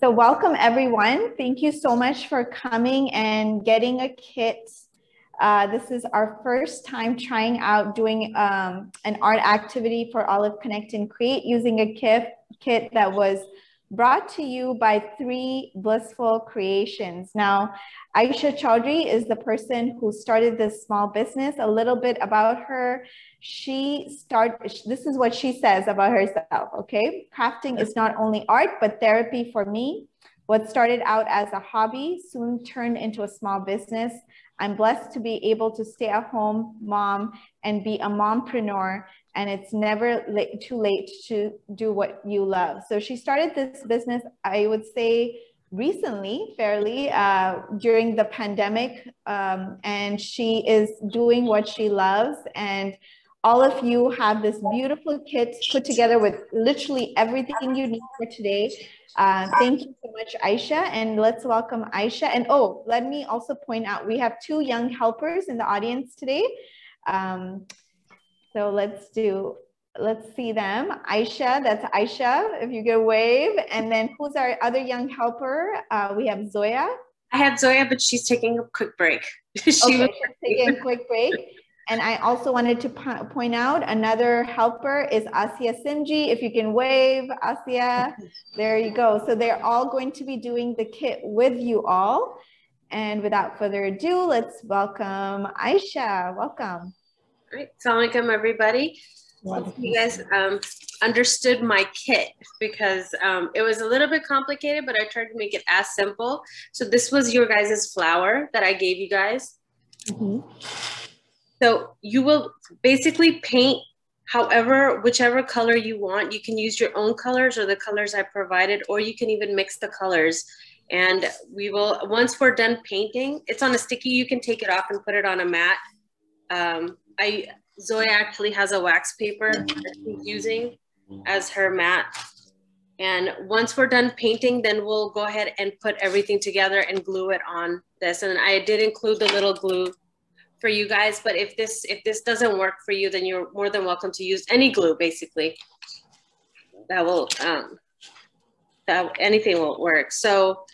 So welcome everyone. Thank you so much for coming and getting a kit. Uh, this is our first time trying out doing um, an art activity for Olive Connect and Create using a kit, kit that was brought to you by three blissful creations. Now, Aysha Chaudhry is the person who started this small business. A little bit about her. She start this is what she says about herself, okay? Crafting is not only art, but therapy for me. What started out as a hobby soon turned into a small business. I'm blessed to be able to stay at home mom and be a mompreneur and it's never late, too late to do what you love. So she started this business, I would say, recently, fairly, uh, during the pandemic, um, and she is doing what she loves. And all of you have this beautiful kit put together with literally everything you need for today. Uh, thank you so much, Aysha. And let's welcome Aysha. And oh, let me also point out, we have two young helpers in the audience today. Um, so let's do, let's see them. Aisha, that's Aisha, if you could wave. And then who's our other young helper? Uh, we have Zoya. I had Zoya, but she's taking a quick break. she okay, was taking a quick break. And I also wanted to point out another helper is Asia Simji. If you can wave, Asia, there you go. So they're all going to be doing the kit with you all. And without further ado, let's welcome Aysha. Welcome. All right, Assalamualaikum everybody. you guys um, understood my kit because um, it was a little bit complicated, but I tried to make it as simple. So this was your guys' flower that I gave you guys. Mm -hmm. So you will basically paint however, whichever color you want. You can use your own colors or the colors I provided, or you can even mix the colors. And we will, once we're done painting, it's on a sticky, you can take it off and put it on a mat. Um, I Zoe actually has a wax paper that she's using as her mat. And once we're done painting, then we'll go ahead and put everything together and glue it on this. And I did include the little glue for you guys, but if this if this doesn't work for you, then you're more than welcome to use any glue basically. That will um that anything will work. So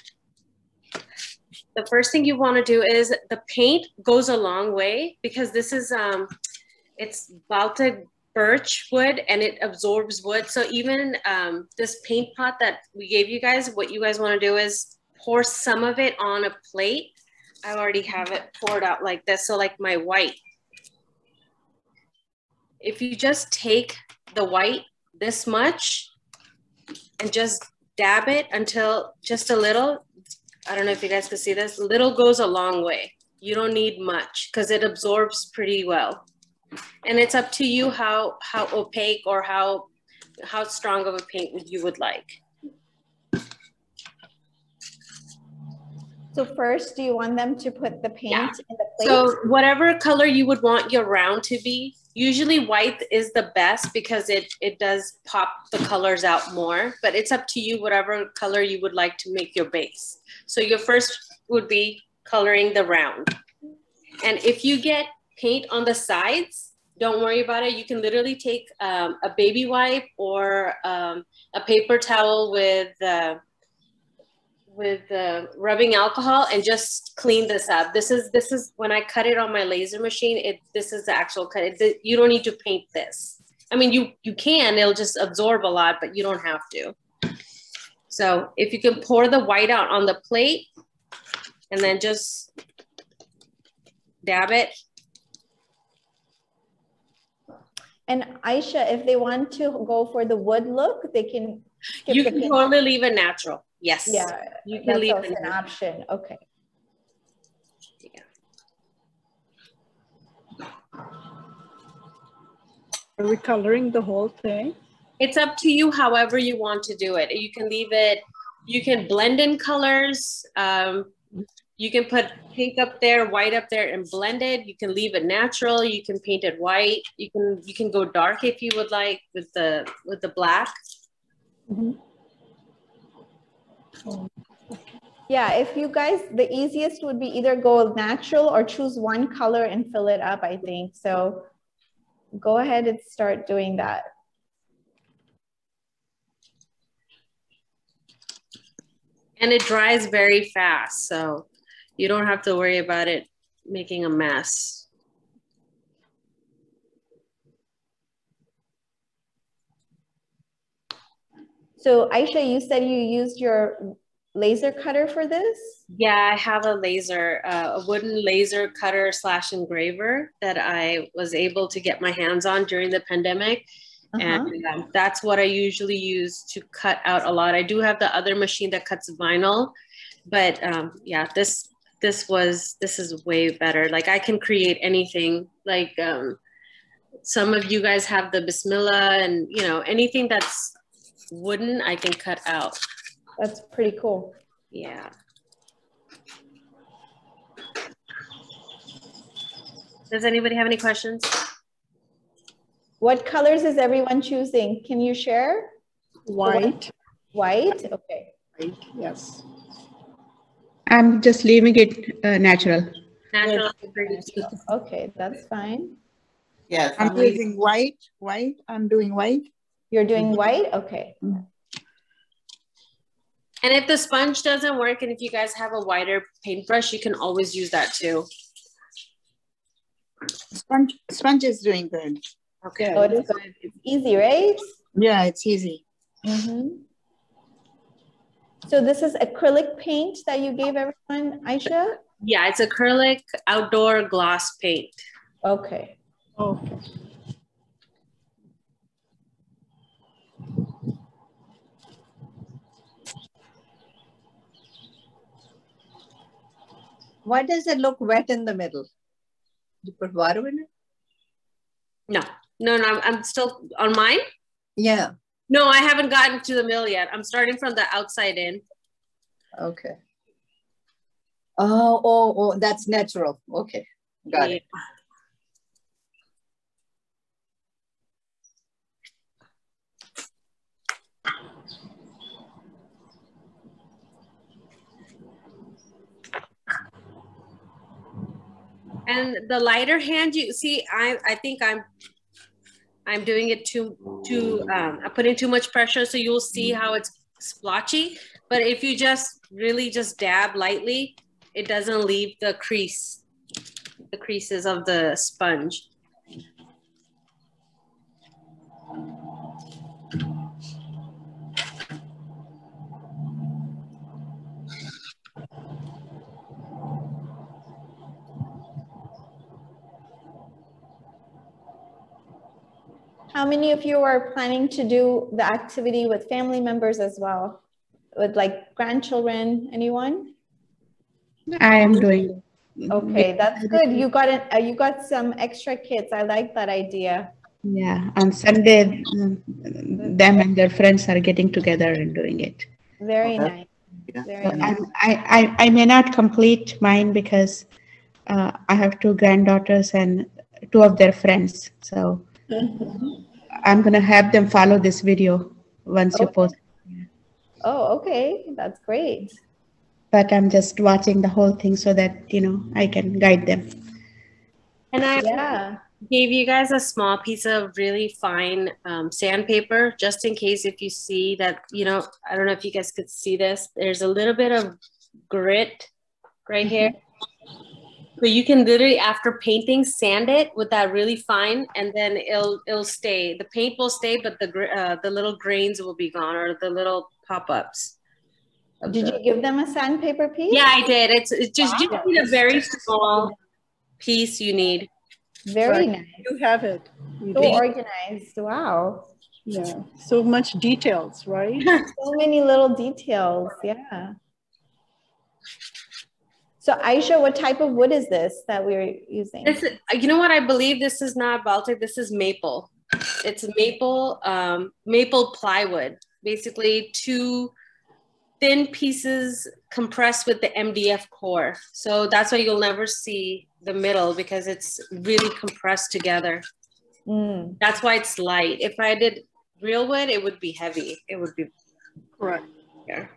the first thing you want to do is the paint goes a long way because this is um it's Baltic birch wood and it absorbs wood. So even um, this paint pot that we gave you guys, what you guys want to do is pour some of it on a plate. I already have it poured out like this. So like my white. If you just take the white this much and just dab it until just a little, I don't know if you guys can see this. Little goes a long way. You don't need much because it absorbs pretty well. And it's up to you how how opaque or how how strong of a paint you would like. So first, do you want them to put the paint yeah. in the plate? So whatever color you would want your round to be, usually white is the best because it, it does pop the colors out more, but it's up to you whatever color you would like to make your base. So your first would be coloring the round. And if you get paint on the sides, don't worry about it. You can literally take um, a baby wipe or um, a paper towel with uh, with uh, rubbing alcohol and just clean this up. This is this is when I cut it on my laser machine. It this is the actual cut. It, you don't need to paint this. I mean, you you can. It'll just absorb a lot, but you don't have to. So if you can pour the white out on the plate and then just dab it. And Aysha, if they want to go for the wood look, they can. you can totally leave it natural. Yes. Yeah, you can leave it an option. Okay. Yeah. Are we coloring the whole thing? It's up to you however you want to do it. You can leave it, you can blend in colors. Um, you can put pink up there, white up there and blend it. You can leave it natural. You can paint it white. You can you can go dark if you would like with the with the black. Mm -hmm. Yeah, if you guys, the easiest would be either go natural or choose one color and fill it up, I think. So go ahead and start doing that. And it dries very fast, so you don't have to worry about it making a mess. So Aysha, you said you used your laser cutter for this? Yeah, I have a laser, uh, a wooden laser cutter slash engraver that I was able to get my hands on during the pandemic. Uh-huh. And um, that's what I usually use to cut out a lot. I do have the other machine that cuts vinyl, but um, yeah, this this was this is way better. Like I can create anything. Like um, some of you guys have the Bismillah, and you know anything that's wooden, I can cut out. That's pretty cool. Yeah. Does anybody have any questions? What colors is everyone choosing? Can you share? White. White, okay. White, yes. I'm just leaving it uh, natural. Natural. Okay, that's fine. Yes, I'm using white, white. I'm doing white. You're doing white? Okay. And if the sponge doesn't work and if you guys have a wider paintbrush, you can always use that too. Sponge, sponge is doing good. Okay. Oh, it is. It's easy, right? Yeah, it's easy. Mm -hmm. So this is acrylic paint that you gave everyone, Aysha? Yeah, it's acrylic outdoor gloss paint. Okay. Okay. Why does it look wet in the middle? You put water in it? No, no, no. I'm still on mine. Yeah. No, I haven't gotten to the mill yet. I'm starting from the outside in. Okay. Oh, oh, oh, that's natural. Okay, got yeah. it. And the lighter hand, you see, I, I think I'm I'm doing it too, too, um, I'm putting too much pressure. So you'll see how it's splotchy. But if you just really just dab lightly, it doesn't leave the crease, the creases of the sponge. How many of you are planning to do the activity with family members as well? With like grandchildren, anyone? I am doing. Okay, that's good. You got it. Uh, you got some extra kids. I like that idea. Yeah, on Sunday, them and their friends are getting together and doing it. Very nice. Very so nice. I, I, I may not complete mine because uh, I have two granddaughters and two of their friends. So I'm gonna have them follow this video once okay. you post. Oh, okay, that's great. But I'm just watching the whole thing so that you know I can guide them. And I yeah. gave you guys a small piece of really fine um, sandpaper, just in case if you see that you know I don't know if you guys could see this. There's a little bit of grit right here. So you can literally after painting sand it with that really fine, and then it'll it'll stay. The paint will stay, but the uh, the little grains will be gone or the little pop ups. Did you give them a sandpaper piece? Yeah, I did. It's, it's just wow. you need a very small piece. You need. Very nice. You have it. You so did. organized. Wow. Yeah. So much details, right? so many little details. Yeah. So Aysha, what type of wood is this that we're using? This, you know what? I believe this is not Baltic. This is maple. It's maple, um, maple plywood. Basically, two thin pieces compressed with the MDF core. So that's why you'll never see the middle because it's really compressed together. Mm. That's why it's light. If I did real wood, it would be heavy. It would be correct. Yeah.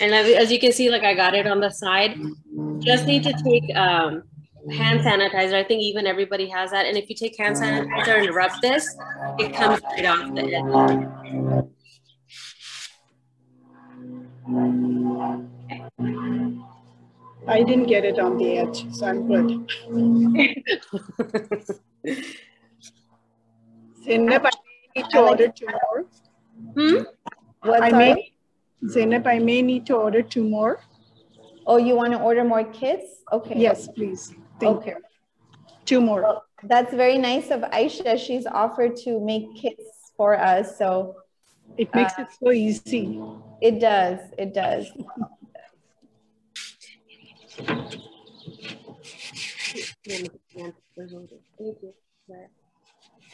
And as you can see, like I got it on the side. Just need to take um, hand sanitizer. I think even everybody has that. And if you take hand sanitizer and rub this, it comes right off the edge. I didn't get it on the edge, so I'm good. Zainab, I may need to order two more. Hmm? What, I sorry? may, Zainab, I may need to order two more. Oh, you want to order more kits? Okay. Yes, please. Thank Okay. you. Two more. That's very nice of Aysha. She's offered to make kits for us. So It makes uh, it so easy. it does. It does.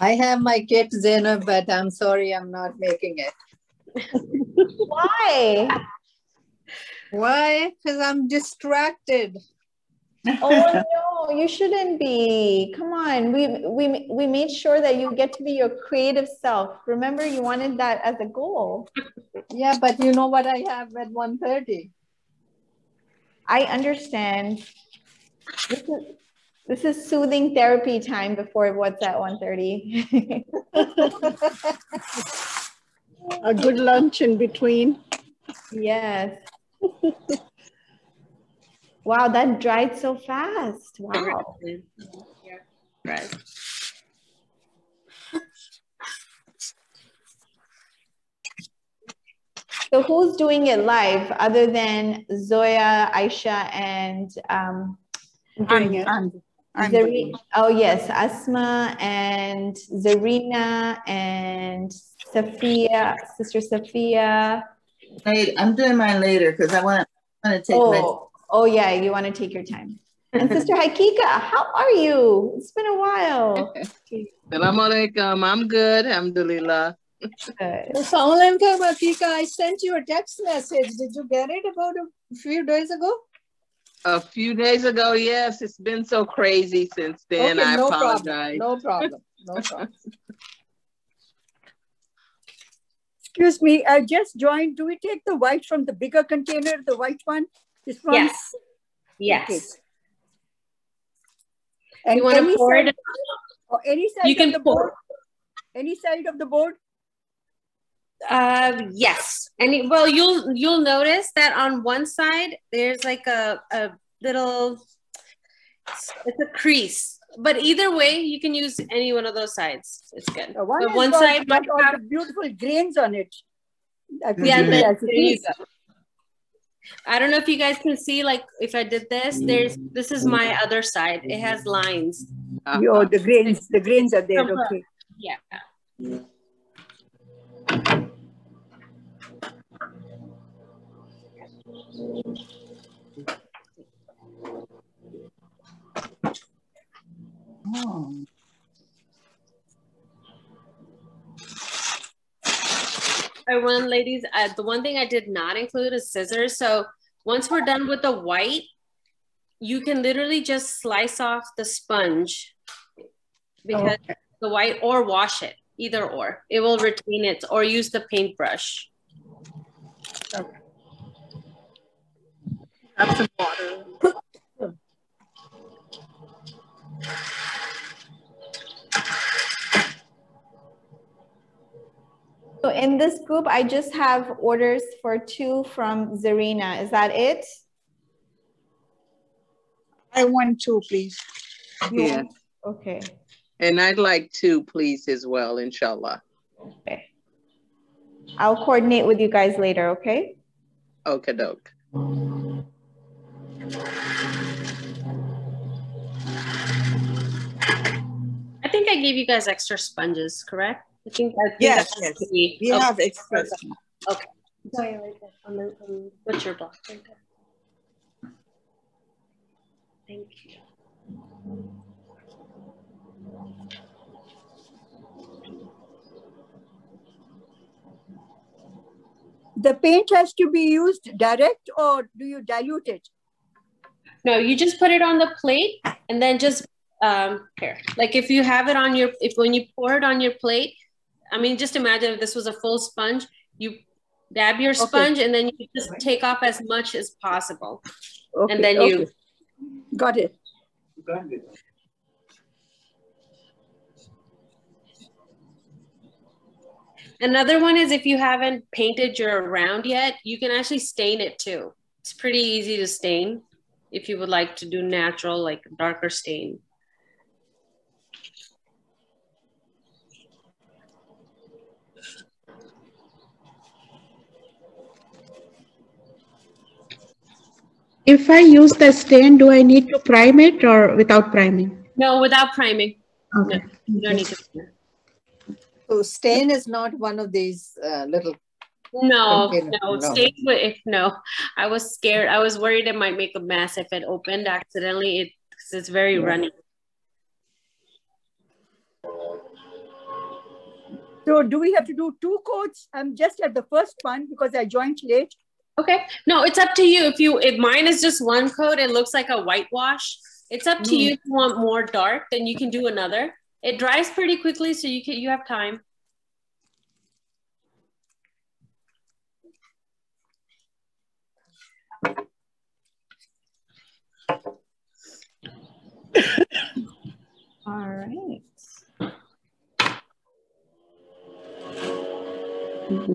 I have my kit, Zainab, but I'm sorry I'm not making it. Why? Why? Because I'm distracted. Oh no, you shouldn't be. Come on. We we we made sure that you get to be your creative self. Remember you wanted that as a goal. Yeah, but you know what I have at 1.30? I understand. This is this is soothing therapy time before what's at 1:30. A good lunch in between. yes. Wow, that dried so fast. Wow. Yeah. Right. So who's doing it live other than Zoya, Aisha, and um, Doing it. I'm, I'm Zari- oh yes, Asma and Zarina and Sophia, Sister Sophia. Wait, I'm doing mine later because I want to want to take my Oh, oh yeah, you want to take your time. And Sister Hakika, how are you? It's been a while. Assalamu alaikum. I'm good. Alhamdulillah. Good. Assalamualaikum, Akika. I sent you a text message. Did you get it about a few days ago? A few days ago, yes, it's been so crazy since then. Okay, I no apologize. problem. No problem. No problem. Excuse me, I just joined. Do we take the white from the bigger container, the white one? This one? Yes. Yes. And You want to pour side, it? or any side You can of the pour. board? Any side of the board? Uh, yes. And it- well, you'll you'll notice that on one side there's like a a little it's a crease. But either way, you can use any one of those sides. It's good. The one, But one got- side got might all have the beautiful grains on it. I Yeah, see then it as it there you go. I don't know if you guys can see, like if I did this, there's this is my other side. It has lines. Uh, Oh, the grains, the grains are there. Uh-huh. Okay. Yeah. Oh. All right, one ladies, uh, the one thing I did not include is scissors. So once we're done with the white, you can literally just slice off the sponge because Okay. the white or wash it, either or. It will retain it or use the paintbrush. Okay. Have some water. So in this group, I just have orders for two from Zarina. Is that it? I want two, please. yeah. Okay. And I'd like two, please, as well, inshallah. Okay. I'll coordinate with you guys later, okay? Okay, doke. I think I gave you guys extra sponges, correct? I think, I think Yes, yes. We okay. have express. Sorry, right there on the, on, what's your block right there? Thank you. The paint has to be used direct or do you dilute it? No, you just put it on the plate and then just um here. Like if you have it on your if when you pour it on your plate, I mean just imagine if this was a full sponge, you dab your sponge and then you just take off as much as possible. Okay, And then you- okay. Got it. Another one is if you haven't painted your round yet, you can actually stain it too. It's pretty easy to stain if you would like to do natural, like darker stain. If I use the stain, do I need to prime it or without priming? No, without priming. Okay. No, you don't need to. So stain is not one of these uh, little. No, Container. no, No. stain would if no. I was scared. I was worried it might make a mess if it opened accidentally. It 'cause it's very runny. So do we have to do two coats? I'm just at the first one because I joined late. Okay. No, it's up to you. If you if mine is just one coat, it looks like a whitewash. It's up to hmm. you if you want more dark, then you can do another. It dries pretty quickly, so you can you have time. All right.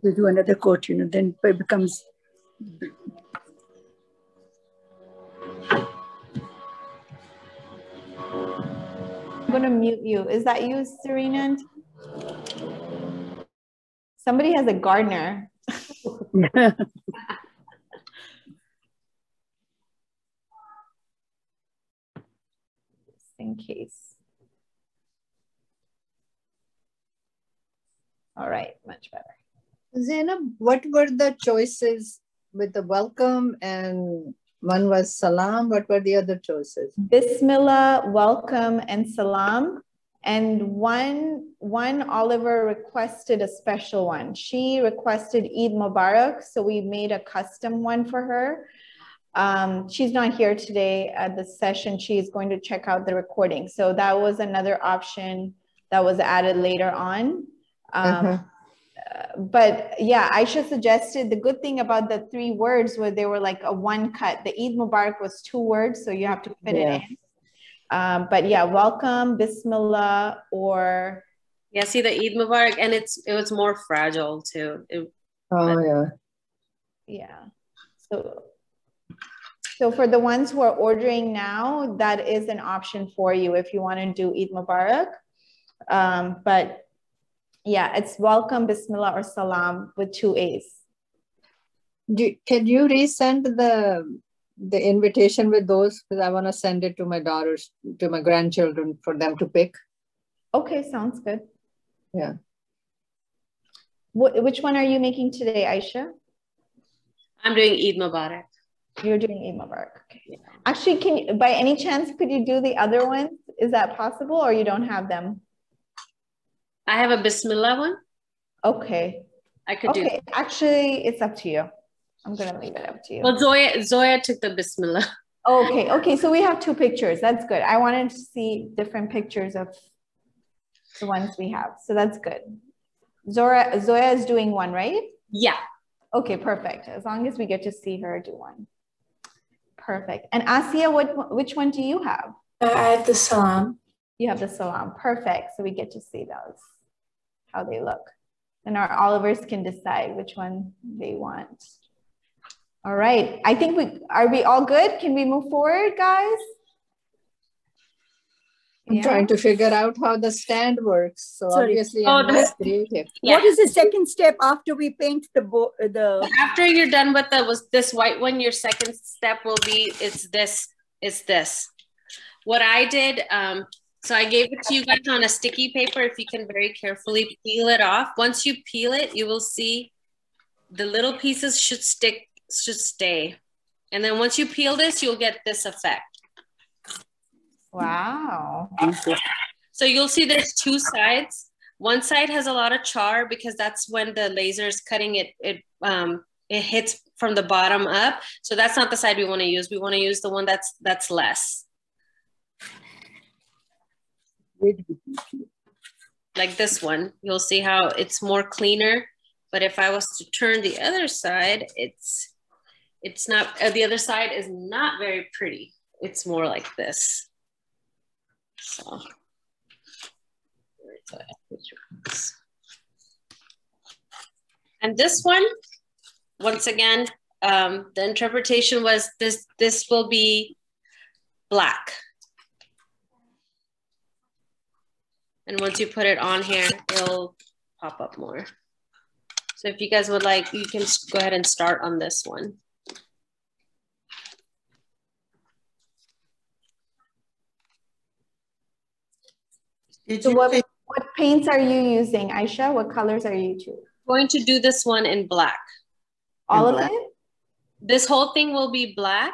We do another coat, you know, then it becomes. I'm going to mute you. Is that you, Serena? Somebody has a gardener. In case. All right, much better. Zainab, what were the choices with the welcome and one was salam? What were the other choices? Bismillah, welcome, and salam. And one, one Oliver requested a special one. She requested Eid Mubarak, so we made a custom one for her. Um, she's not here today at the session. She's going to check out the recording. So that was another option that was added later on. Um, But yeah, Aysha suggested the good thing about the three words where they were like a one cut. The Eid Mubarak was two words, so you have to fit Yeah. it in. Um, but yeah, welcome, Bismillah, or Yeah, see the Eid Mubarak, and it's it was more fragile too. It, Oh, yeah. yeah. So, so for the ones who are ordering now, that is an option for you if you want to do Eid Mubarak. Um, but yeah, it's welcome, Bismillah, or Salam with two A's. Do, can you resend the the invitation with those? Because I want to send it to my daughters, to my grandchildren for them to pick. Okay, sounds good. Yeah. Wh- which one are you making today, Aisha? I'm doing Eid Mubarak. You're doing Eid Mubarak. Okay. Actually, can you, by any chance, could you do the other ones? Is that possible or you don't have them? I have a Bismillah one. Okay. I could do. Okay. Actually, it's up to you. I'm going to leave it up to you. Well, Zoya Zoya took the Bismillah. Okay. Okay. So we have two pictures. That's good. I wanted to see different pictures of the ones we have. So that's good. Zora, Zoya is doing one, right? Yeah. Okay, perfect. As long as we get to see her do one. Perfect. And Asia, what which one do you have? I have the salam. You have the salam. Perfect. So we get to see those, how they look. And our Olivers can decide which one they want. All right. I think we are we all good? Can we move forward, guys? I'm Yeah. trying to figure out how the stand works. So Sorry. obviously Oh, I'm the- not creative. Yeah. What is the second step after we paint the bo- the? After you're done with the was this white one, your second step will be it's this, it's this. What I did, um, so I gave it to you guys on a sticky paper. If you can very carefully peel it off. Once you peel it, you will see the little pieces should stick, should stay. And then once you peel this, you'll get this effect. Wow. So you'll see there's two sides. One side has a lot of char because that's when the laser is cutting it. It um, it hits from the bottom up. So that's not the side we want to use. We want to use the one that's that's less, like this one. You'll see how it's more cleaner. But if I was to turn the other side, it's it's not. Uh, the other side is not very pretty. It's more like this. So. And this one, once again, um, the interpretation was this, this will be black. And once you put it on here, it'll pop up more. So if you guys would like, you can go ahead and start on this one. Did So what, what paints are you using, Aysha? What colors are you choosing? Going to do this one in black. All In of black? it? This whole thing will be black.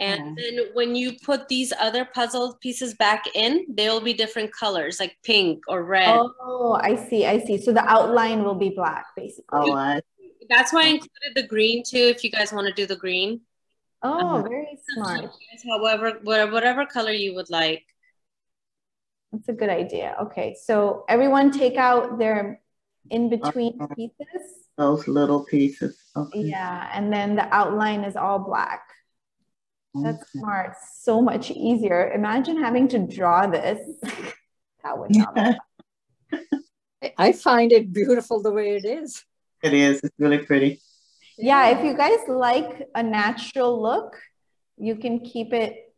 And then when you put these other puzzle pieces back in, they'll be different colors like pink or red. Oh, I see, I see. So the outline will be black, basically. Oh, I, That's why I included the green too, if you guys want to do the green. Oh, Uh-huh. very smart. However, whatever, whatever color you would like. That's a good idea. Okay, so everyone take out their in-between Uh-huh. pieces. those little pieces. Okay. Yeah, and then the outline is all black. That's Okay. smart. So much easier. Imagine having to draw this. that would not be. I- I find it beautiful the way it is. It is. It's really pretty. Yeah, if you guys like a natural look, you can keep it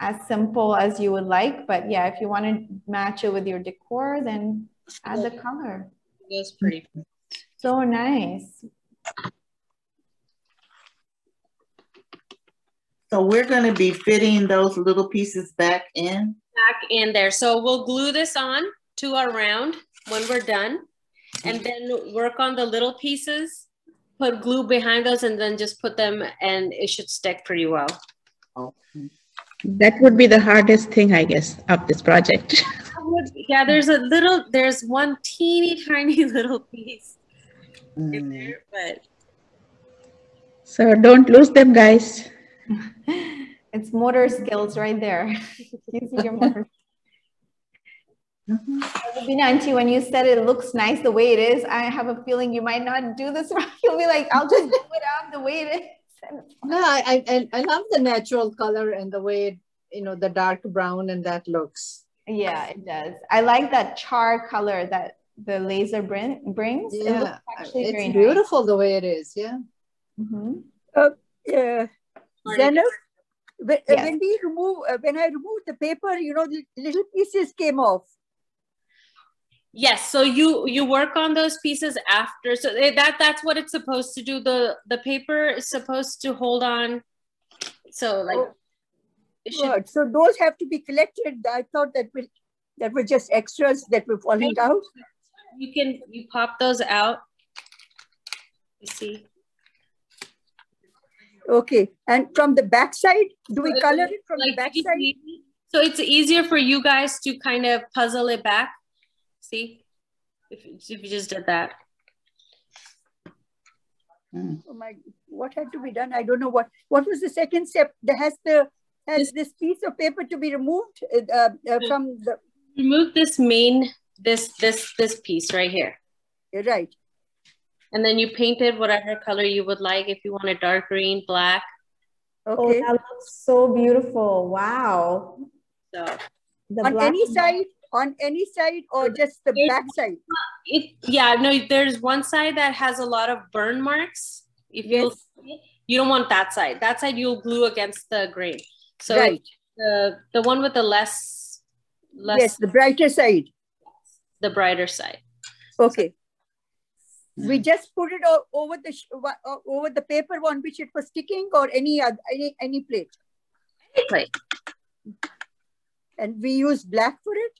as simple as you would like. But yeah, if you want to match it with your decor, then add the color. It goes pretty. So nice. So we're going to be fitting those little pieces back in. Back in there. So we'll glue this on to our round when we're done. And then work on the little pieces, put glue behind those and then just put them and it should stick pretty well. Okay. That would be the hardest thing, I guess, of this project. Yeah, there's a little, there's one teeny tiny little piece in Mm. there, but So don't lose them, guys. It's motor skills right there. Using your motor. Mhm. Sabina, auntie, when you said it looks nice the way it is, I have a feeling you might not do this right. You'll be like, I'll just do it out the way it is. And it's fine. No, I, I, I- I love the natural color and the way, it, you know, the dark brown and that looks. Yeah, it does. I like that char color that the laser bring, brings. It looks Yeah, actually very it's nice. beautiful the way it is. Yeah. Mhm. Uh, When, uh, Yes. when we remove, uh, when I removed the paper, you know, the little pieces came off. Yes, so you you work on those pieces after. So eh, that that's what it's supposed to do. The the paper is supposed to hold on. So like Oh, should. So those have to be collected. I thought that will, that were just extras that were falling out. you can you pop those out. You see. Okay. And from the back side, do we So color it from the like, back you side? So it's easier for you guys to kind of puzzle it back. See, if, if you just did that. Oh my, what had to be done? I don't know what, what was the second step? There has the, has this piece of paper to be removed uh, uh, uh, from the, Remove this main this this this piece right here, right. And then you painted whatever color you would like. If you want a dark green, black. Okay. Oh, that looks so beautiful. Wow. So The On any and side, on any side or just the There's- back side? it yeah no. There's one side that has a lot of burn marks. If you Yes. you don't want that side. That side you'll glue against the grain. So Right. the the one with the less less Yes, the brighter side. the brighter side. Okay. We just put it over the sh- wa- o- over the paper on which it was sticking or any other any any plate, Any Plate. and we use black for it.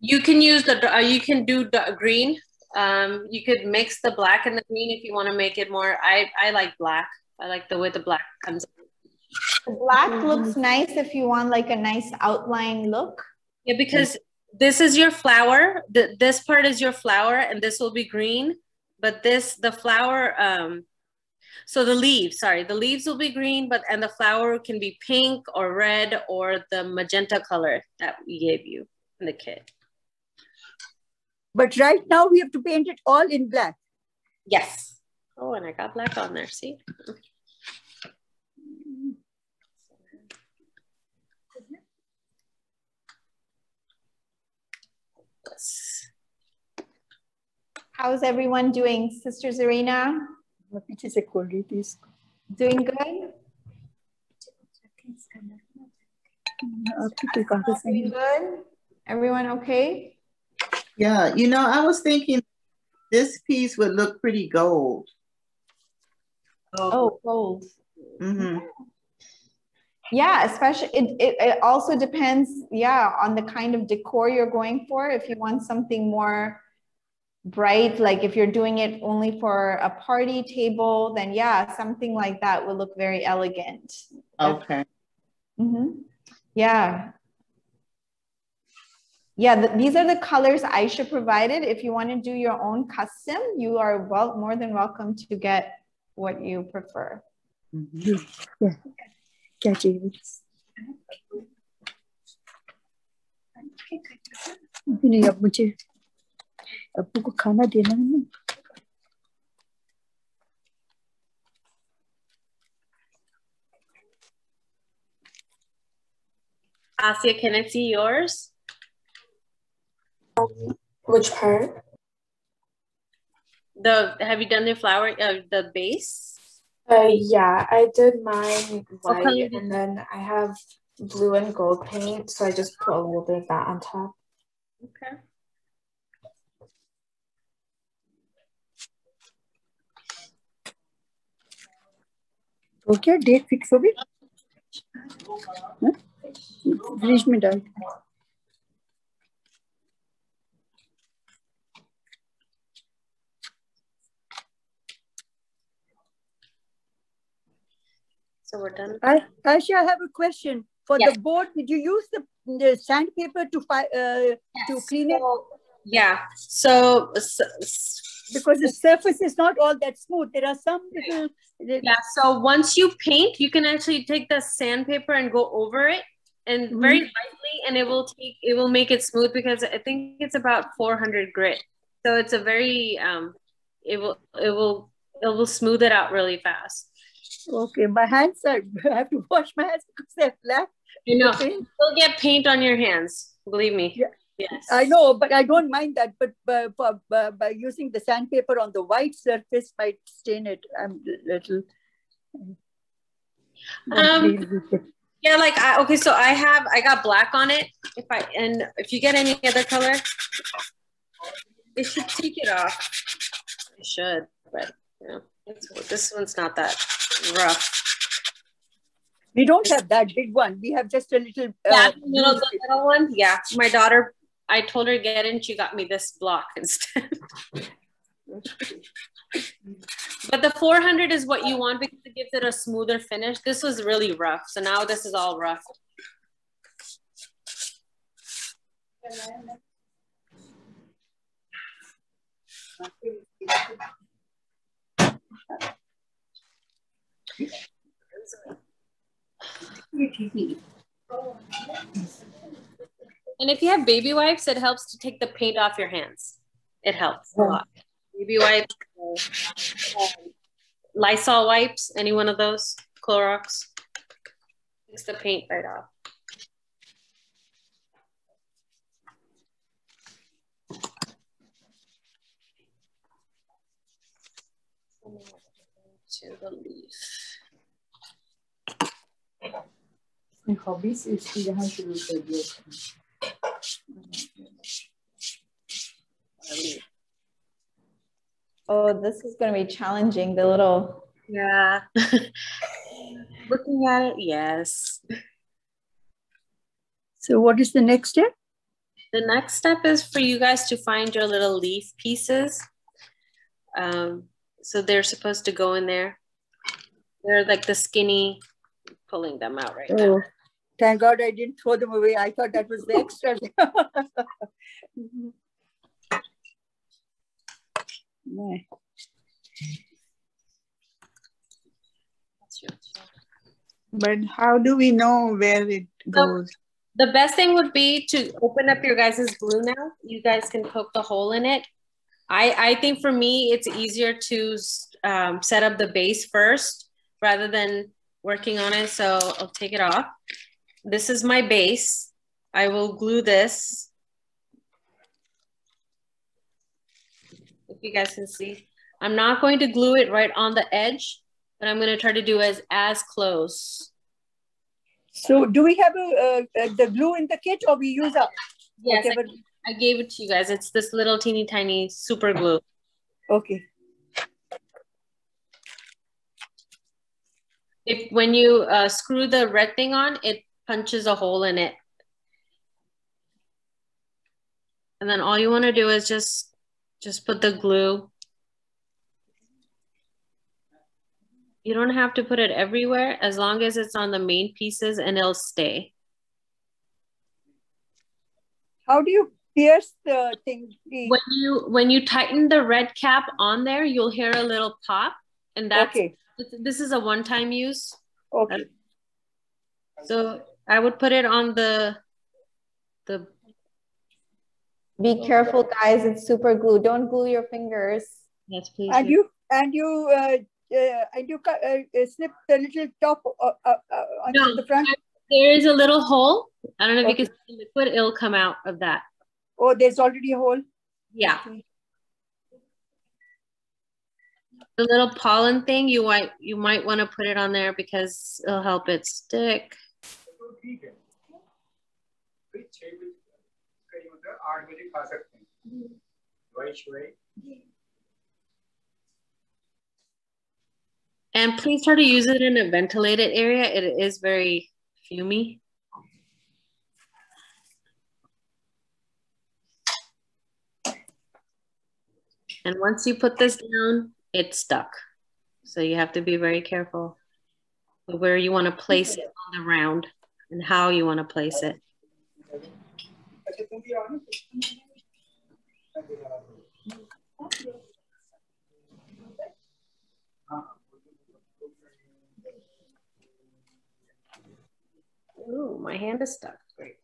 You can use the uh, you can do the green. Um, you could mix the black and the green if you want to make it more. I I like black. I like the way the black comes. The black looks nice if you want like a nice outline look. Yeah, because this is your flower. The, this part is your flower, and this will be green. But this the flower. Um, so the leaves, sorry, the leaves will be green, but and the flower can be pink or red or the magenta color that we gave you in the kit. But right now we have to paint it all in black. Yes. Oh, and I got black on there. See. How's everyone doing? Sister Zarina? Doing good? Doing good? Everyone okay? Yeah, you know, I was thinking this piece would look pretty gold. Oh, gold. Mm -hmm. Yeah, especially it, it, it also depends, yeah, on the kind of decor you're going for. If you want something more bright like if you're doing it only for a party table then yeah something like that would look very elegant okay mm-hmm. yeah yeah these are the colors aisha provided if you want to do your own custom you are well more than welcome to get what you prefer mm-hmm. yeah yeah James. Okay. अब मुझे अब्बू को खाना देना है ना Asia, can I see yours? Which part? The have you done the flower uh, the base? Uh, yeah, I did mine What color white did- and then I have blue and gold paint, so I just put a little bit of that on top. Okay. Okay, date date fix हो गई fridge में डाल So we're done. I, Aysha, I have a question. For yes. the board, did you use the, the sandpaper to, uh, yes. to clean it? So, yeah. so, so because the surface is not all that smooth. There are some little. yeah. So once you paint, you can actually take the sandpaper and go over it, and very lightly, and it will take it will make it smooth because I think it's about 400 grit. So it's a very um, it will it will it will smooth it out really fast. Okay, my hands are. I have to wash my hands because they're black. You know, you'll get paint on your hands. Believe me. Yeah. Yes. I know, but I don't mind that. But by, by, by, using the sandpaper on the white surface might stain it. I'm a little. Um, Yeah, like I okay, so I have I got black on it. If I and if you get any other color, it should take it off. It should, but it's, this one's not that rough. we don't have that big one. We have just a little. Yeah, Uh, little, the little one. Yeah, my daughter. I told her get in. She got me this block instead. but the 400 is what you want because it gives it a smoother finish. This was really rough, so now this is all rough. And if you have baby wipes, it helps to take the paint off your hands. It helps a lot. Baby wipes, uh, Lysol wipes, any one of those, Clorox, takes the paint right off. To the leaf. Hobbies is the 100 rupiah. Oh, this is going to be challenging. The little. Yeah. Looking at it, yes. So what is the next step? The next step is for you guys to find your little leaf pieces. Um, so they're supposed to go in there. They're like the skinny, pulling them out right now. Thank God I didn't throw them away. I thought that was the extra. No. But how do we know where it goes? The best thing would be to open up your guys' glue now. You guys can poke the hole in it. I, I think for me, it's easier to um, set up the base first rather than working on it. So I'll take it off. This is my base. I will glue this. If you guys can see, I'm not going to glue it right on the edge, but I'm going to try to do as, as close. So do we have a, uh, the glue in the kit or we use a Yes, whatever? I gave it to you guys. It's this little teeny tiny super glue. Okay. If when you uh, screw the red thing on, it punches a hole in it. And then all you want to do is just just put the glue. You don't have to put it everywhere as long as it's on the main pieces and it'll stay. How do you pierce the thing? When you when you tighten the red cap on there, you'll hear a little pop and that's Okay, this is a one-time use. okay. So I would put it on the the Be careful, guys. It's super glue. Don't glue your fingers. yes please. And you, and you, uh, uh, and you cut- uh, uh, snip the little top uh, uh, uh, onto No, the front? There is a little hole. I don't know if Okay. you can see the liquid. It'll come out of that. Oh, there's already a hole? Yeah. Okay. The little pollen thing, you might you might want to put it on there because it'll help it stick. And please try to use it in a ventilated area. It is very fumy. And once you put this down, it's stuck. So you have to be very careful where you want to place it on the round and how you want to place it. Ooh, my hand is stuck. Great.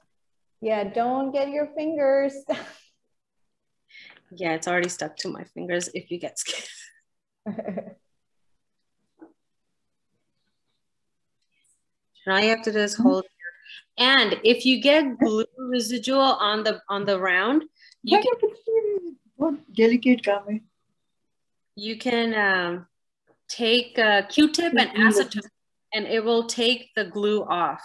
Yeah, don't get your fingers. Yeah, it's already stuck to my fingers if you get scared. And all you have to do is hold here. And if you get glue residual on the on the round, you can What delicate garment. you can um, take a Q-tip and acetone, and it will take the glue off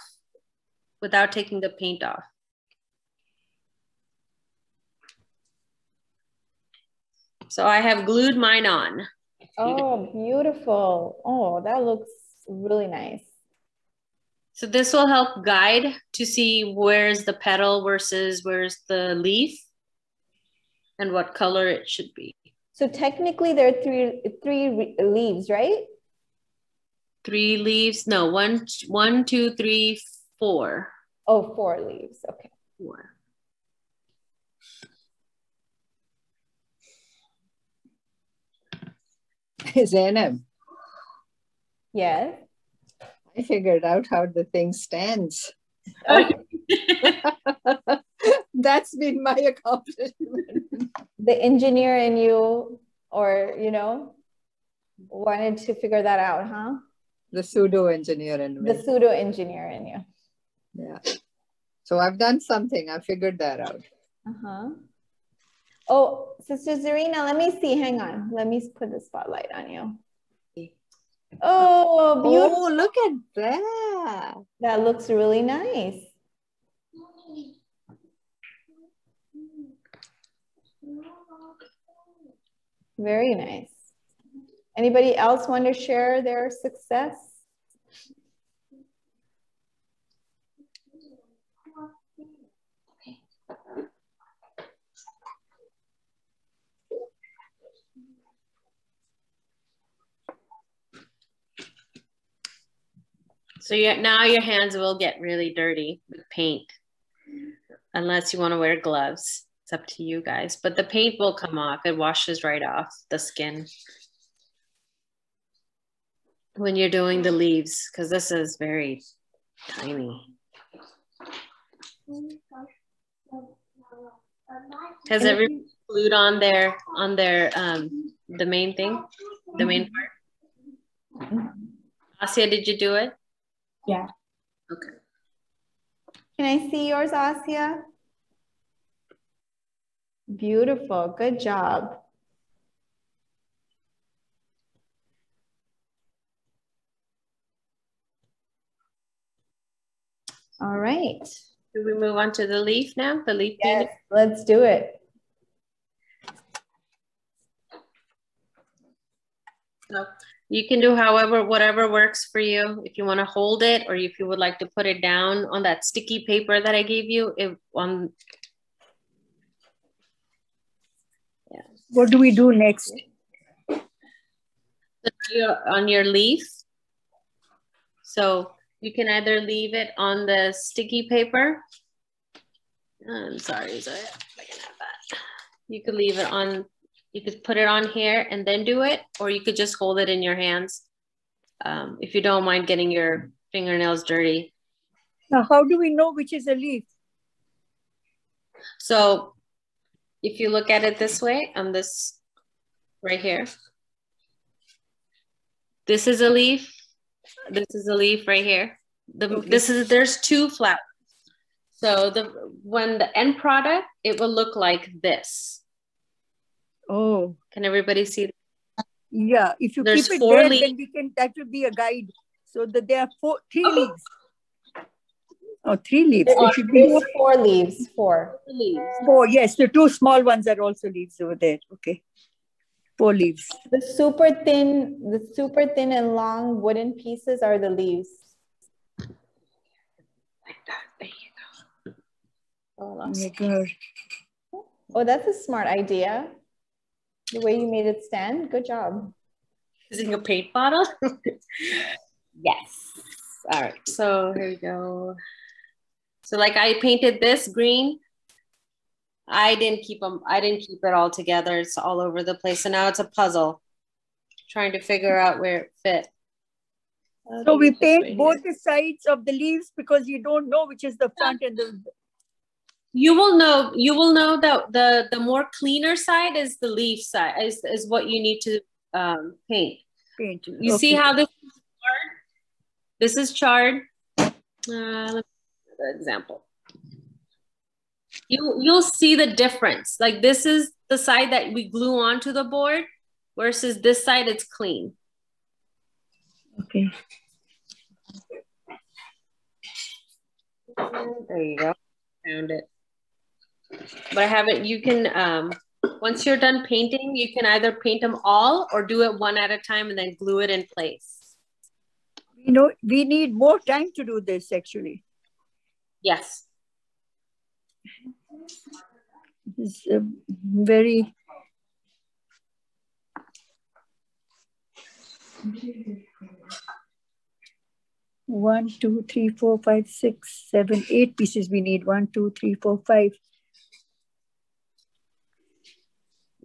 without taking the paint off. So I have glued mine on. oh, beautiful. Oh, that looks really nice. So this will help guide to see where's the petal versus where's the leaf and what color it should be. So technically there are three three leaves, right? Three leaves, no, one, one, two, three, four. Oh, four leaves. Okay. Four. Zainab, Yes. I figured out how the thing stands. That's been my accomplishment. The engineer in you, or you know, wanted to figure that out, huh? The pseudo engineer in me. The pseudo engineer in you. Yeah. So I've done something. I figured that out. Uh-huh. Oh, Sister Zarina, let me see. Hang on. Let me put the spotlight on you. Oh, oh, beautiful. Oh, look at that. That looks really nice. Very nice. Anybody else want to share their success? So you now your hands will get really dirty with paint, unless you want to wear gloves. It's up to you guys. But the paint will come off. It washes right off the skin when you're doing the leaves, because this is very tiny. Has everyone glued on their on their um the main thing, the main part? Asia, did you do it? Yeah. Okay. Can I see yours, Asia? Beautiful. Good job. All right. Do we move on to the leaf now? The leaf Yes, painting? let's do it. So you can do however, whatever works for you. If you want to hold it or if you would like to put it down on that sticky paper that I gave you, if on yeah. What do we do next? on your leaf. So you can either leave it on the sticky paper. I'm sorry, Zoya, if I can have that. You could leave it on, you could put it on here and then do it, or you could just hold it in your hands. Um, if you don't mind getting your fingernails dirty. Now, how do we know which is a leaf? So if you look at it this way on this right here, this is a leaf. This is a leaf right here. The, This is, there's two flowers. So the when the end product, it will look like this. Oh, Can everybody see? yeah. If you There's keep it four there, leaves. then we can. That will be a guide. So that there are four, three oh. leaves. Oh, three leaves. There There are should be or four leaves, four. Leaves. four. Yes, the two small ones are also leaves over there. Okay, four leaves. The super thin, the super thin and long wooden pieces are the leaves. Like that. There you go. Oh, Oh my God. Oh, that's a smart idea. The way you made it stand, good job. Using a paint bottle? yes. All right, so here we go. So like I painted this green. I didn't keep them, I didn't keep it all together. It's all over the place. So now it's a puzzle. Trying to figure out where it fit. So we paint both the sides of the leaves because you don't know which is the front and the. You will know, you will know that the, the more cleaner side is the leaf side, is, is what you need to um, paint. Paint. You see how this is charred? This is charred. Uh, let me another example. You you'll see the difference. Like this is the side that we glue onto the board, versus this side it's clean. Okay. There you go. Found it. But I haven't. You can um once you're done painting, you can either paint them all or do it one at a time and then glue it in place. You know, we need more time to do this actually. Yes. It's very. One, two, three, four, five, six, seven, eight pieces we need. One, two, three, four, five.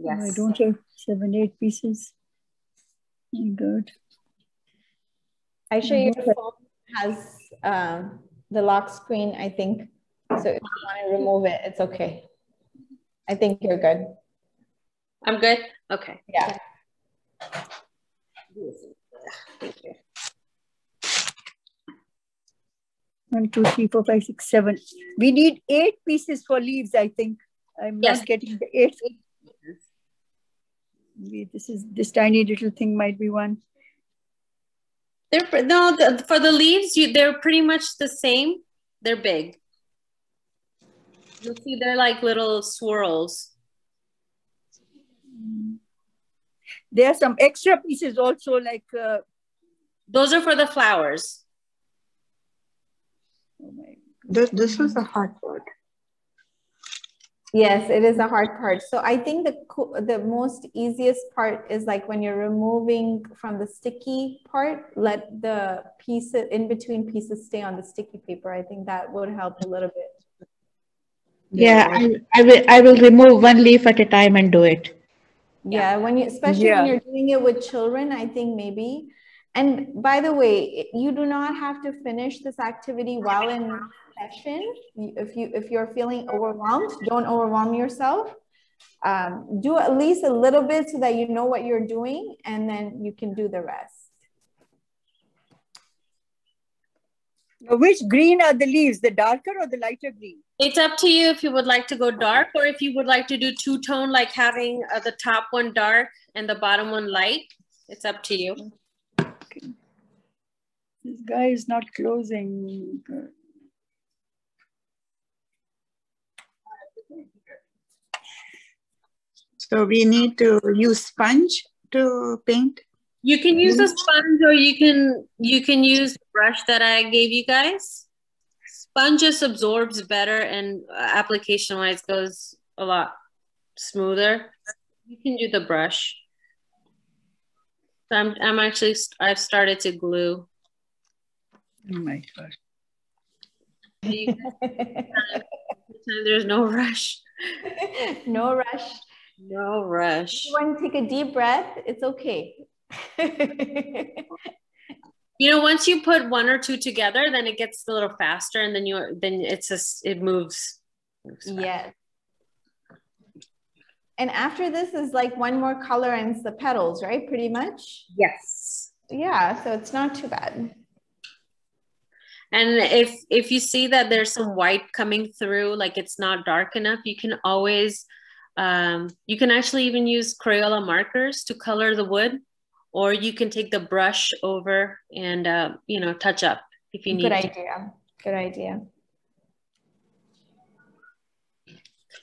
I don't have seven, eight pieces. Good. God. Actually, your Okay. phone has um, the lock screen, I think. So if you want to remove it, it's okay. I think you're good. I'm good. Okay. Yeah. Thank you. One, two, three, four, five, six, seven. We need eight pieces for leaves, I think. I'm Yes. not getting the eight. Maybe This is this tiny little thing might be one. They're no the, for the leaves. You they're pretty much the same. They're big. You'll see they're like little swirls. There are some extra pieces also, like uh, Those are for the flowers. oh my, This, this was a hard part. Yes, it is a hard part. So I think the the most easiest part is like when you're removing from the sticky part, let the pieces in between pieces stay on the sticky paper. I think that would help a little bit. Yeah, I, I will I will remove one leaf at a time and do it. Yeah, when you, especially Yeah. when you're doing it with children, I think maybe. And by the way, you do not have to finish this activity while in session. If you if you're feeling overwhelmed, don't overwhelm yourself. Um, do at least a little bit so that you know what you're doing, and then you can do the rest. Which green are the leaves? The darker or the lighter green? It's up to you if you would like to go dark or if you would like to do two tone, like having uh, the top one dark and the bottom one light. It's up to you. This guy is not closing. So we need to use sponge to paint? You can use a sponge or you can you can use the brush that I gave you guys. Sponge just absorbs better and uh, application wise goes a lot smoother. You can do the brush. So I'm I'm actually I've started to glue. Oh my gosh. There's no rush. no rush. No rush. You want to take a deep breath? It's okay. you know, once you put one or two together, then it gets a little faster, and then you then it's just it moves. moves yes. And after this is like one more color and it's the petals, right? Pretty much. Yes. Yeah. So it's not too bad. And if if you see that there's some white coming through, like it's not dark enough, you can always um, you can actually even use Crayola markers to color the wood, or you can take the brush over and uh, you know touch up if you need. Good idea. Good idea.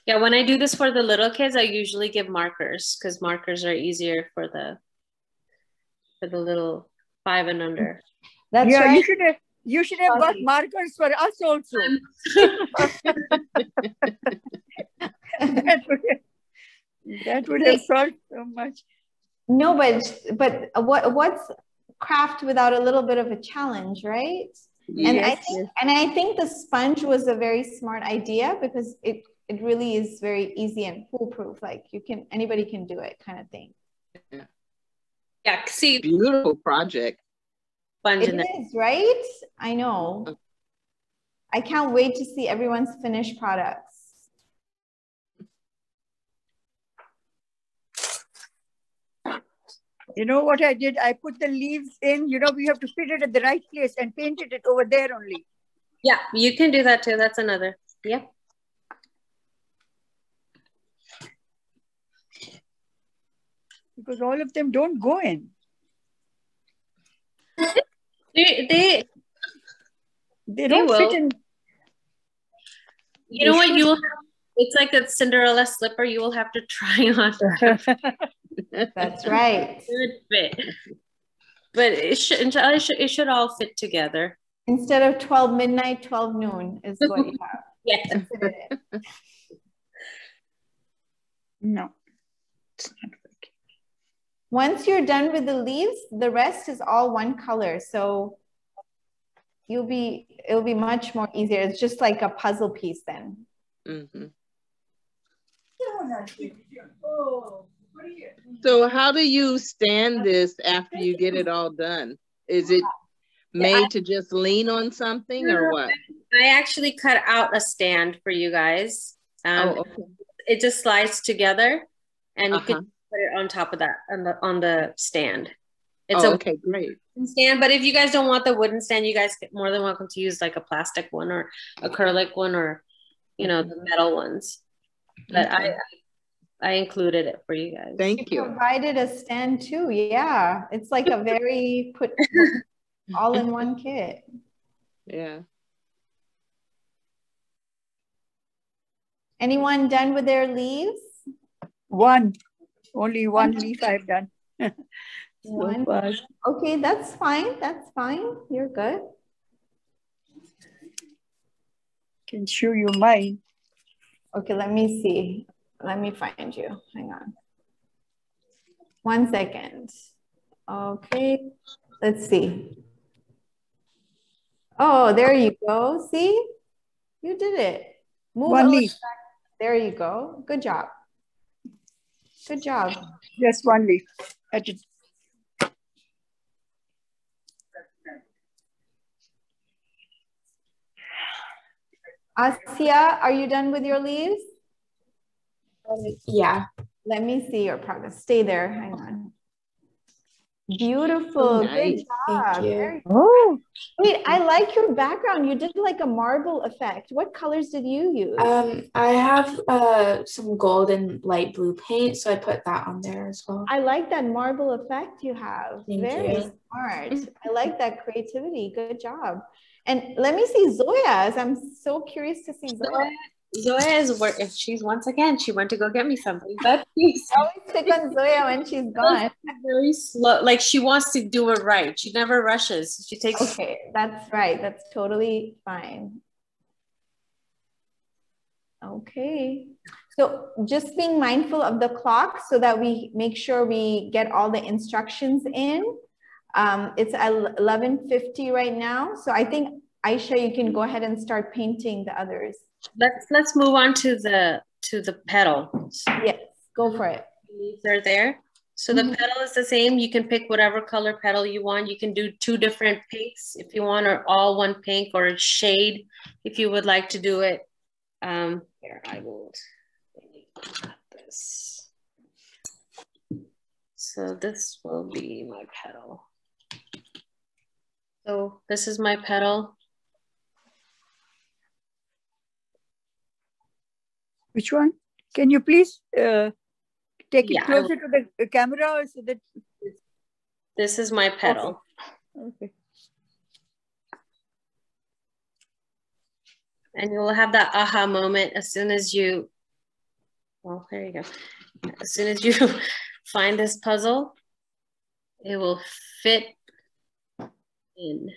Yeah, when I do this for the little kids, I usually give markers because markers are easier for the for the little five and under. That's yeah, right. You should have you should have got markers for us also. that would have, that would have solved so much. No, but but what what's craft without a little bit of a challenge, right? Yes, and I think yes. and I think the sponge was a very smart idea because it it really is very easy and foolproof. Like you can anybody can do it, kind of thing. Yeah. Yeah. See, beautiful project sponge it is, right? I know. I can't wait to see everyone's finished products. You know what I did? I put the leaves in, you know, we have to fit it at the right place and painted it over there only. Yeah, you can do that too. That's another. Yep. Because all of them don't go in. They they, they don't fit in. You know what? You will have, it's like a Cinderella slipper. You will have to try on. That's right. Good fit, but it should it should it should all fit together. Instead of twelve midnight, twelve noon is what you have. yes. no. Once you're done with the leaves, the rest is all one color. So you'll be, it'll be much more easier. It's just like a puzzle piece then. Mm-hmm. So how do you stand this after you get it all done? Is it made to just lean on something or what? I actually cut out a stand for you guys. Um, oh, okay. It just slides together and uh-huh. you can put it on top of that on the on the stand. It's oh, okay, great stand. But if you guys don't want the wooden stand, you guys get more than welcome to use like a plastic one or acrylic one or you know the metal ones. But okay. I I included it for you guys. Thank you. you. Provided a stand too. Yeah, it's like a very put all in one kit. Yeah. Anyone done with their leaves? One. Only one leaf I've done. one. Okay, that's fine. That's fine. You're good. Can show you mine. Okay, let me see. Let me find you. Hang on. One second. Okay, let's see. Oh, there you go. See? You did it. Move One leaf. There you go. Good job. Good job. Just one leaf. I did. Are you done with your leaves? Yeah. Let me see your progress. Stay there. Hang on. Beautiful. Nice. Good job. Very oh, wait, I like your background. You did like a marble effect. What colors did you use? Um, I have uh some gold and light blue paint, so I put that on there as well. I like that marble effect you have. Thank Very you. smart. I like that creativity. Good job. And let me see Zoya's. I'm so curious to see Zoya. Zoya is where if she's once again she went to go get me something, but she's always pick on Zoya when she's gone. Very slow, like she wants to do it right. She never rushes. She takes. Okay, that's right. That's totally fine. Okay, so just being mindful of the clock so that we make sure we get all the instructions in. Um, it's at 11.50 right now. So I think, Aysha, you can go ahead and start painting the others. Let's let's move on to the to the petals. Yes, go for it. Leaves are there. So the mm -hmm. petal is the same. You can pick whatever color petal you want. You can do two different pinks if you want, or all one pink, or a shade if you would like to do it. Um, here, I will this. So this will be my petal. So this is my petal. Which one? Can you please uh, take it yeah, closer to the camera so that. This is my petal. Okay. okay. And you'll have that aha moment as soon as you, well, there you go. As soon as you find this puzzle, it will fit in.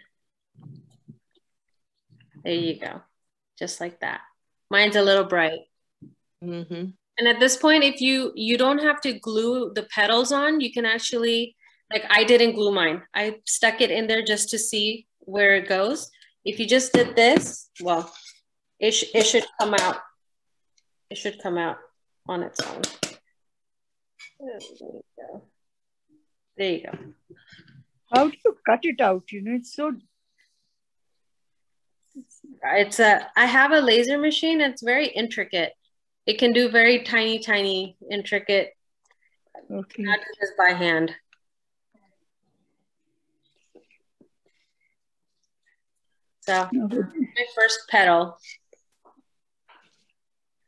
There you go. Just like that. Mine's a little bright. Mm-hmm. And at this point, if you you don't have to glue the petals on, you can actually like I didn't glue mine. I stuck it in there just to see where it goes. If you just did this, well, it, sh- it should come out. It should come out on its own. There you go. There you go. How do you cut it out? You know, it's so. It's a. I have a laser machine. It's very intricate. It can do very tiny, tiny, intricate. Okay. Not just by hand. So my first petal.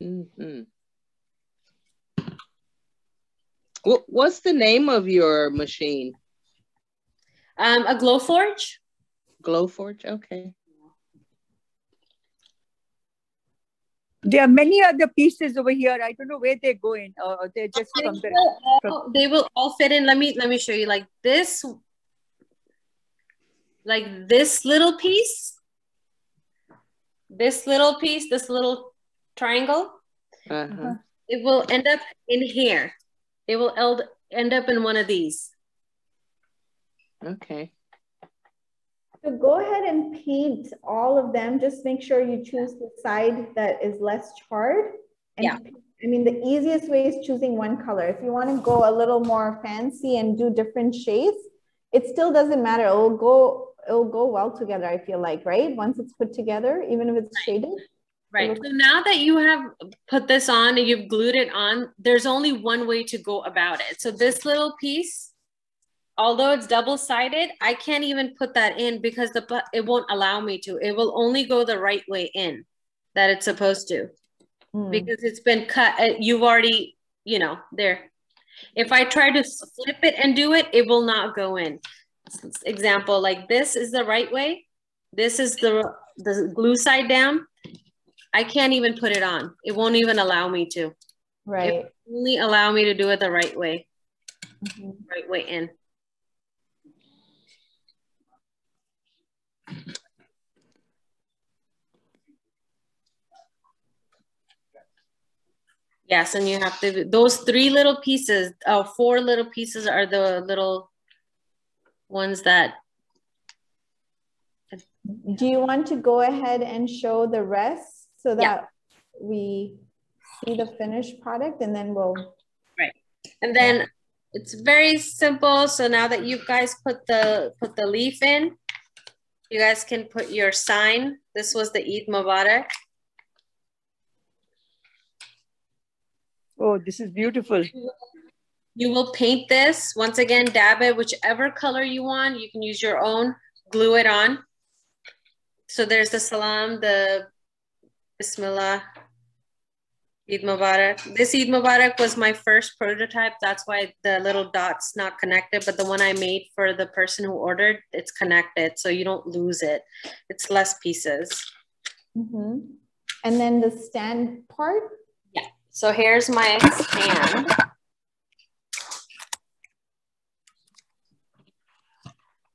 Mm-hmm. What, what's the name of your machine? Um, a Glowforge. Glowforge, okay. There are many other pieces over here. I don't know where they're going, or they're just they from the. All, they will all fit in. Let me let me show you. Like this, like this little piece, this little piece, this little triangle. Uh-huh. It will end up in here. It will end up in one of these. Okay. So go ahead and paint all of them. Just make sure you choose the side that is less charred. And yeah. I mean, the easiest way is choosing one color. If you want to go a little more fancy and do different shades, it still doesn't matter. It will go, it will go well together, I feel like, right? Once it's put together, even if it's shaded. Right. So now that you have put this on and you've glued it on, there's only one way to go about it. So this little piece, although it's double-sided, I can't even put that in because the it won't allow me to. It will only go the right way in that it's supposed to. Mm. Because it's been cut. Uh, you've already, you know, there. If I try to flip it and do it, it will not go in. Example, like this is the right way. This is the, the glue side down I can't even put it on. It won't even allow me to. Right. It only allow me to do it the right way. Mm-hmm. Right way in. Yes, and you have to, those three little pieces, uh, four little pieces are the little ones that. Do you want to go ahead and show the rest? so that yeah. we see the finished product and then we'll right and then it's very simple so now that you guys put the put the leaf in you guys can put your sign this was the Eid Mubarak oh this is beautiful you will paint this once again dab it whichever color you want you can use your own glue it on so there's the salam the Bismillah. Eid Mubarak. This Eid Mubarak was my first prototype. That's why the little dot's not connected, but the one I made for the person who ordered, it's connected. So you don't lose it. It's less pieces. Mm -hmm. And then the stand part? So here's my stand.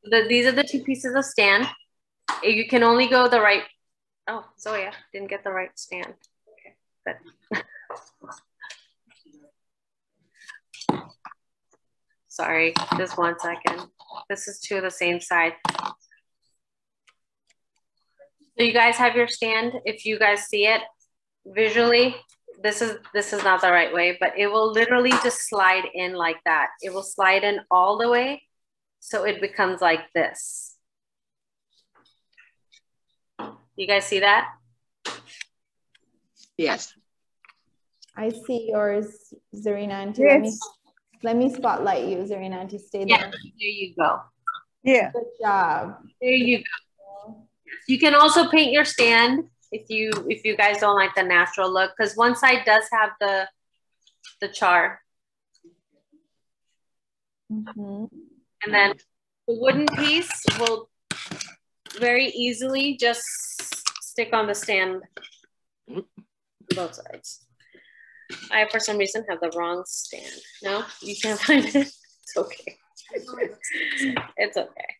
The, these are the two pieces of stand. You can only go the right. Oh, Zoya didn't get the right stand. Okay, good. Sorry, just one second. This is two of the same side. So you guys have your stand. If you guys see it visually, this is this is not the right way, but it will literally just slide in like that. It will slide in all the way. So it becomes like this. You guys see that? Yes. I see yours, Zarina. Yes. Let me let me spotlight you, Zarina, to stay Yeah, there. there you go. Yeah. Good job. There you go. You can also paint your stand if you if you guys don't like the natural look, because one side does have the the char, Mhm. and then the wooden piece will very easily just stick on the stand both sides. I for some reason have the wrong stand. No, you can't find it. It's okay. it's okay.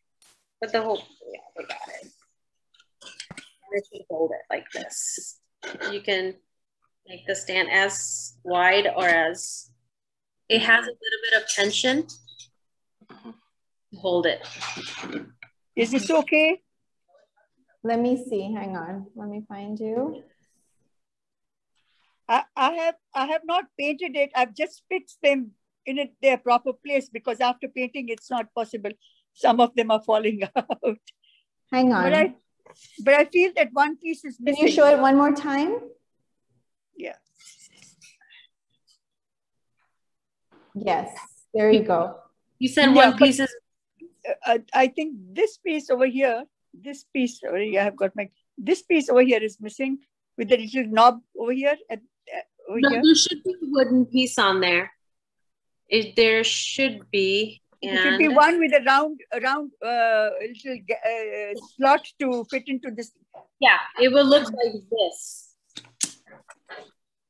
But the whole yeah, we got it. And if you hold it like this, you can make the stand as wide or as it has a little bit of tension. Hold it. Is this okay? Let me see. Hang on. Let me find you. I, I have I have not painted it. I've just fixed them in it, their proper place because after painting, it's not possible. Some of them are falling out. Hang on. But I but I feel that one piece is Can you show it one more time? Yeah. Yes. There you go. You said Yeah, one but- piece is Uh, I think this piece over here, this piece over here, I've got my this piece over here is missing with the little knob over here at uh, over no, here. there should be a wooden piece on there. It, there should be. There should be one with a round, a round uh, little uh, slot to fit into this. Yeah, it will look like this.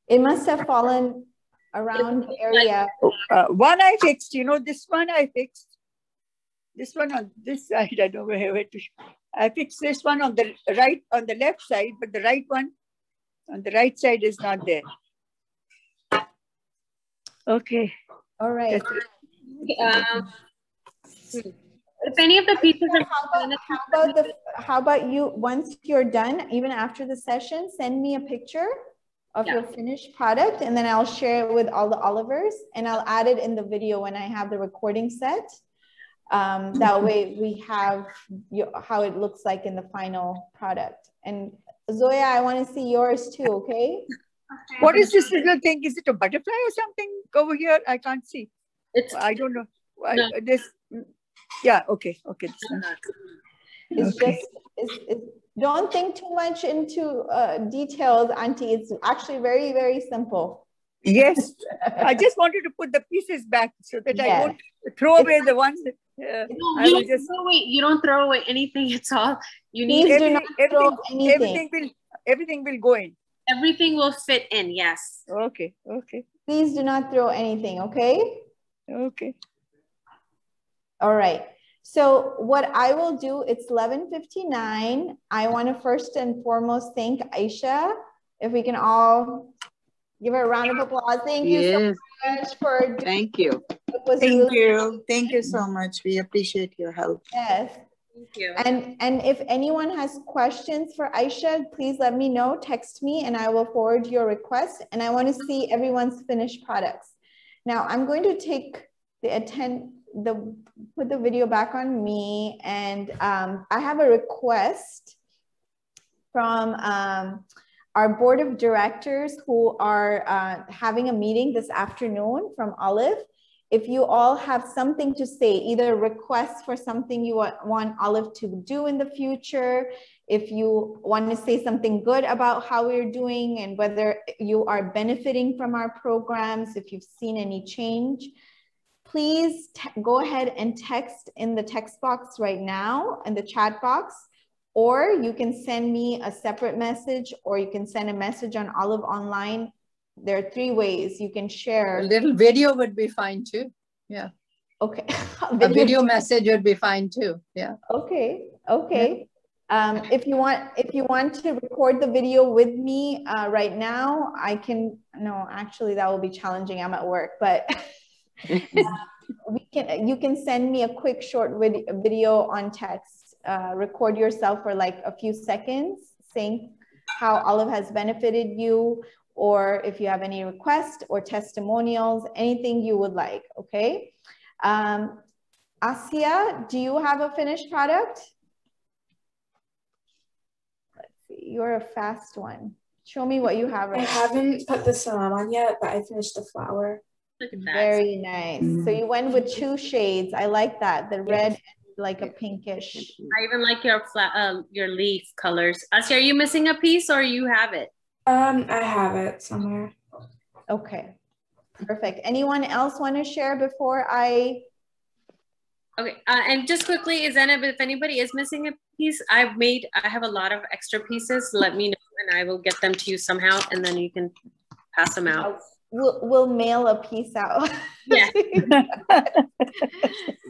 It must have fallen around the area. Uh, one I fixed, you know, this one I fixed. This one on this side, I don't know where, where to. I fixed this one on the right, on the left side, but the right one on the right side is not there. Okay. All right. That's it. Um, hmm. if any of the pieces are How about, how about the how about you once you're done, even after the session, send me a picture of Yeah. your finished product and then I'll share it with all the Olivers and I'll add it in the video when I have the recording set. Um, that way we have you, how it looks like in the final product. And Zoya, I want to see yours too, okay? What is this little thing? Is it a butterfly or something over here? I can't see. It's I don't know. I, No. this, yeah, okay, okay. this one. It's Okay. just, it's, it's, don't think too much into uh, details, Auntie. It's actually very, very simple. Yes, I just wanted to put the pieces back so that I Yes. won't throw away the ones that uh, no, you don't just. throw away. You don't throw away anything. It's all you need. Please Everything, everything, anything. everything will, everything will go in. Everything will fit in. Yes. Okay, okay, Please do not throw anything, okay? Okay. All right. So what I will do, it's 11.59. I want to first and foremost thank Aysha. If we can all give her a round of applause. Thank you so much for doing thank you. it was Thank really- you. Thank you so much. We appreciate your help. Yes. Thank you. And, and if anyone has questions for Aysha, please let me know, text me and I will forward your request. And I want to see everyone's finished products. Now I'm going to take the attend, the, put the video back on me and um, I have a request from um, our board of directors who are uh, having a meeting this afternoon from Olive. If you all have something to say, either requests for something you want Olive to do in the future, if you want to say something good about how we're doing and whether you are benefiting from our programs, if you've seen any change, please go ahead and text in the text box right now in the chat box or you can send me a separate message or you can send a message on Olive Online. There are three ways you can share. A little video would be fine too. Yeah. Okay. a video message would be fine too. Yeah. Okay. Okay. Um, if you want, if you want to record the video with me uh, right now, I can. No, actually, that will be challenging. I'm at work, but uh, we can. You can send me a quick short vid video on text. Uh, record yourself for like a few seconds, saying how Olive has benefited you, or if you have any requests or testimonials, anything you would like. Okay. Um, Asia, do you have a finished product? You're a fast one. Show me what you have. Right I haven't put the salam on yet, but I finished the flower. Very nice. Mm. So you went with two shades. I like that. The red and like a pinkish. I even like your flat, uh, your leaf colors. Asia, are you missing a piece or you have it? Um, I have it somewhere. Okay, perfect. Anyone else want to share before I Okay, uh, and just quickly, Zainab, if anybody is missing a piece, I've made, I have a lot of extra pieces. Let me know and I will get them to you somehow and then you can pass them out. Oh, we'll, we'll mail a piece out. Yeah.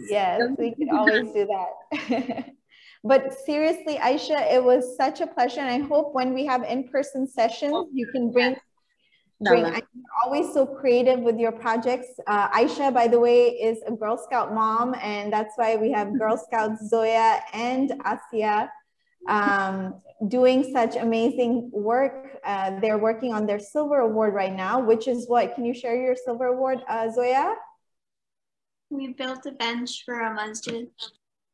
yes, we can always do that. but seriously, Aysha, it was such a pleasure. And I hope when we have in-person sessions, you can bring Bring, I'm always so creative with your projects. Uh, Aysha, by the way, is a Girl Scout mom, and that's why we have Girl Scouts Zoya and Asia um, doing such amazing work. Uh, they're working on their silver award right now, which is what? Can you share your silver award, uh, Zoya? We built a bench for a masjid.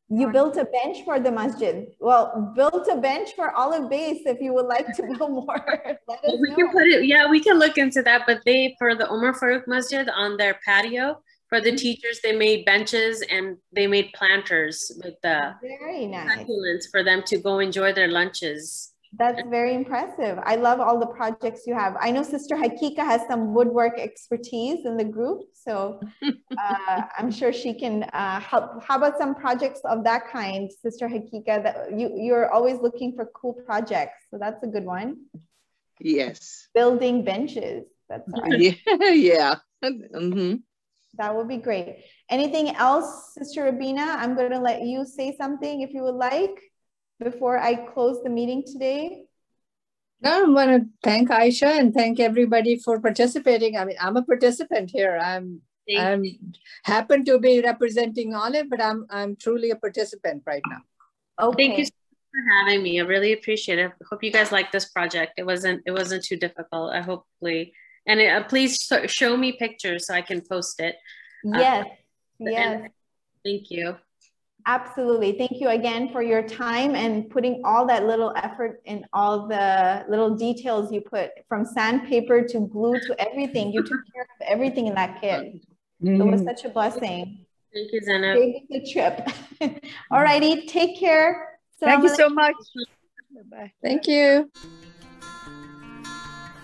You built a bench for the masjid. Well, built a bench for Olive Base if you would like to know more. we know. can put it, yeah, we can look into that. But they, for the Omar Farouk Masjid on their patio, for the mm-hmm. teachers, they made benches and they made planters with the very nice for them to go enjoy their lunches. That's very impressive. I love all the projects you have. I know Sister Hakika has some woodwork expertise in the group, so uh, I'm sure she can uh, help. How about some projects of that kind, Sister Hakika? That you you're always looking for cool projects, so that's a good one. Yes. Building benches. That's yeah. yeah. Mm-hmm. That would be great. Anything else, Sister Rabina? I'm going to let you say something if you would like before I close the meeting today? I want to thank Aysha and thank everybody for participating. I mean, I'm a participant here. I'm Thank I'm you. happen to be representing Olive, but I'm I'm truly a participant right now. Okay. Thank you for having me. I really appreciate it. I hope you guys like this project. It wasn't it wasn't too difficult. I hopefully and it, uh, please show me pictures so I can post it. Yes. Uh, yes. Thank you. Absolutely. Thank you again for your time and putting all that little effort in all the little details you put from sandpaper to glue to everything. You took care of everything in that kit. Mm-hmm. It was mm-hmm. such a blessing. Thank you, Zena. Thank you the trip. all righty. Take care. Thank you so much. Bye-bye. Thank you.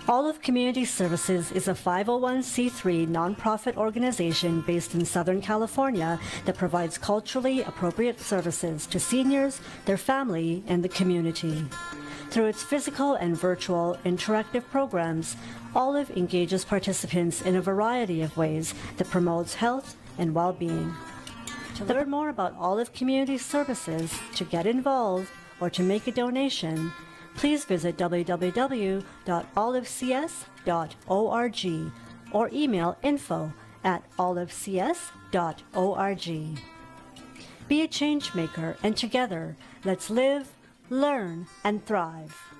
Olive Community Services is a 501c3 nonprofit organization based in Southern California that provides culturally appropriate services to seniors, their family, and the community. Through its physical and virtual interactive programs, Olive engages participants in a variety of ways that promotes health and well-being. To learn more about Olive Community Services, to get involved, or to make a donation, please visit www.olivecs.org or email info at olivecs.org. Be a change maker and together let's live, learn, and thrive.